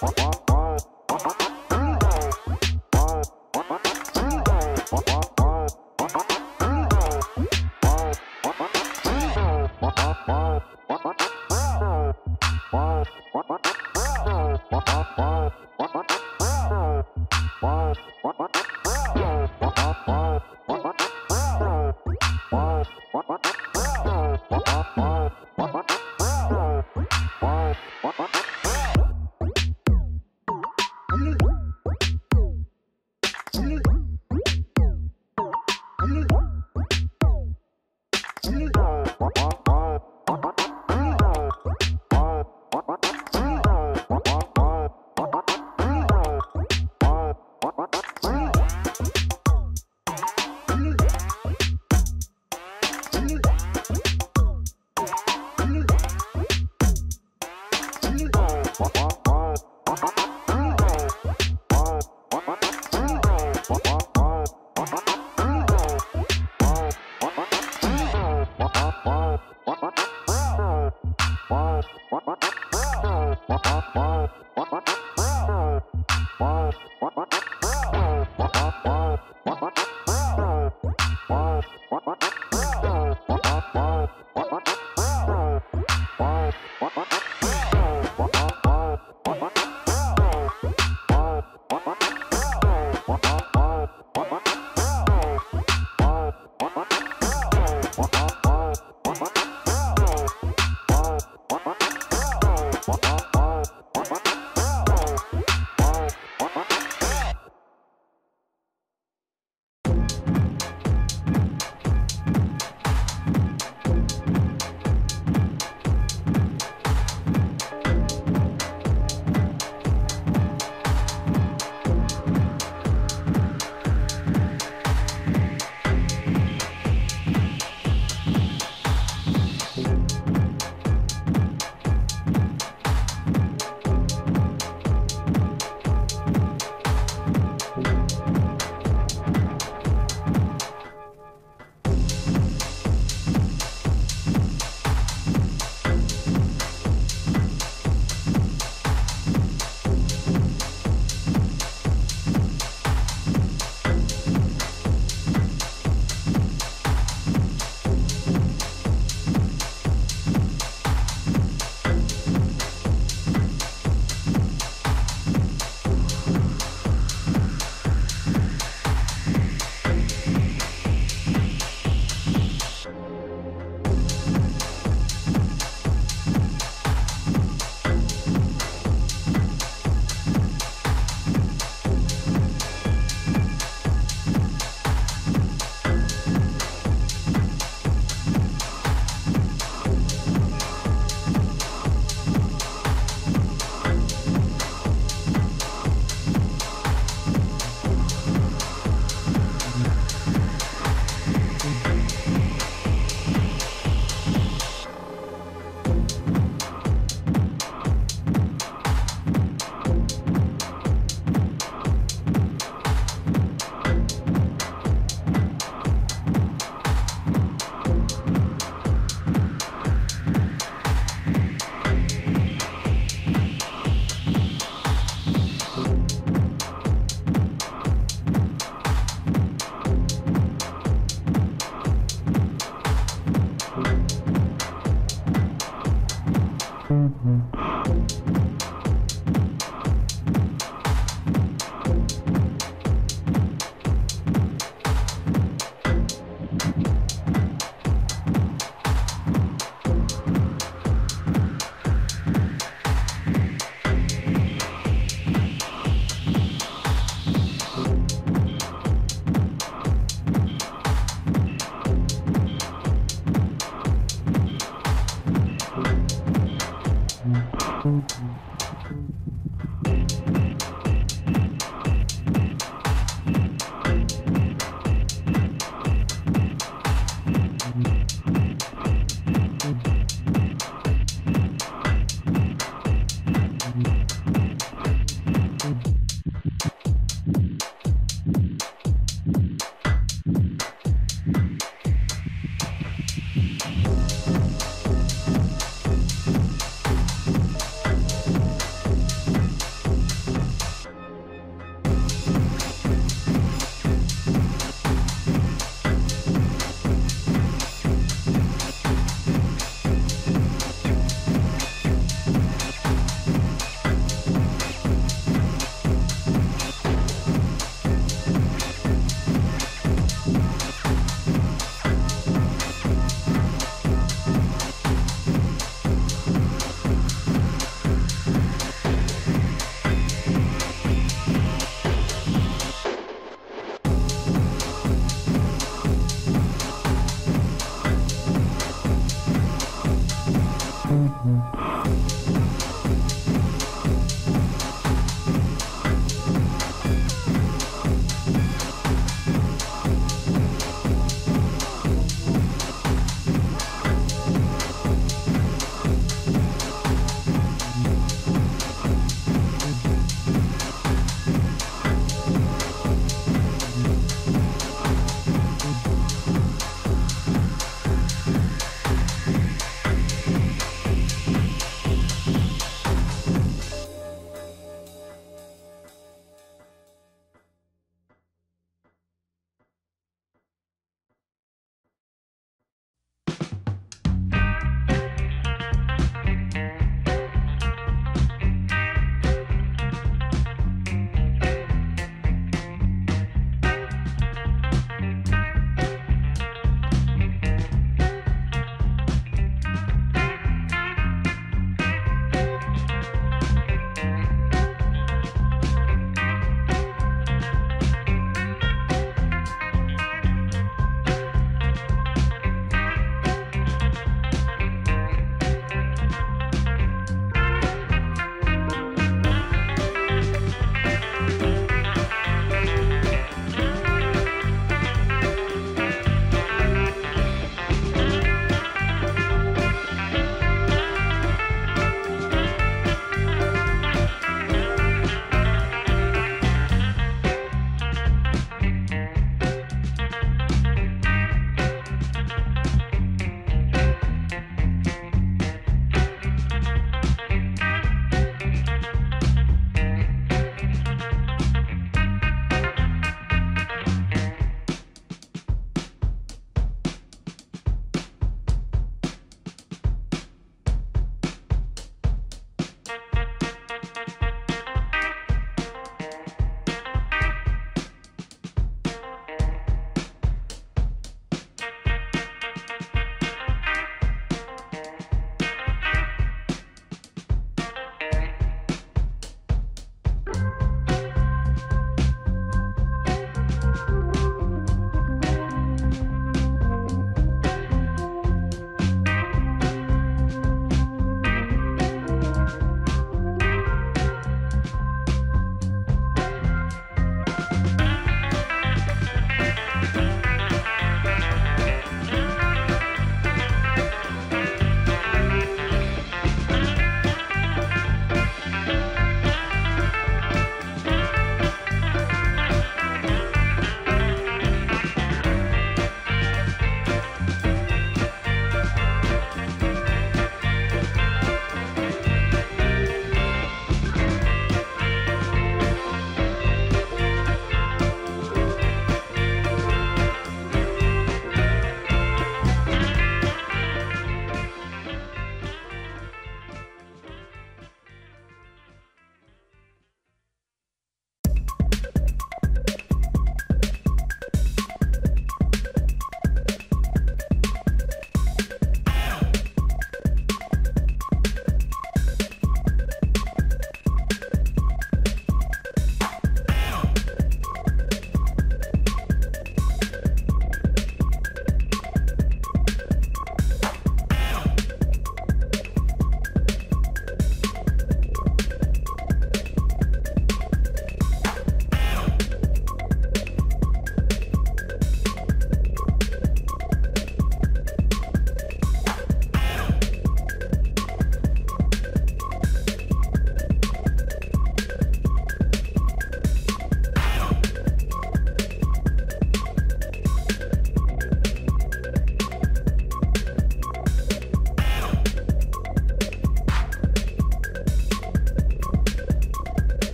What? Seriously? mm-hmm.